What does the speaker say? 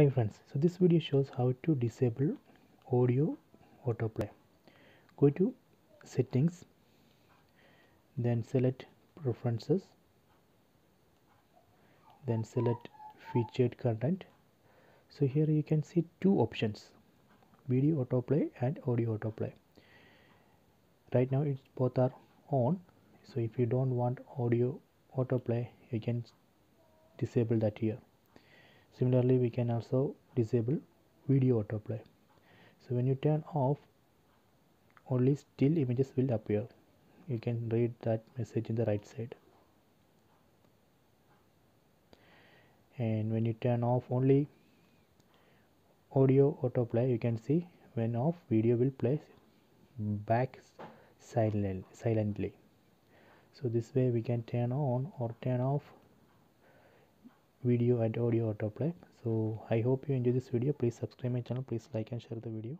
Hi friends, so this video shows how to disable audio autoplay. Go to settings, then select preferences, then select featured content. So here you can see two options, video autoplay and audio autoplay. Right now it's both are on. So if you don't want audio autoplay, you can disable that here similarly we can also disable video autoplay. So when you turn off only still images will appear. You can read that message in the right side. And when you turn off only audio autoplay you can see when off video will play back silent, silently. So this way we can turn on or turn off video and audio autoplay. So i hope you enjoy this video. Please subscribe my channel. Please like and share the video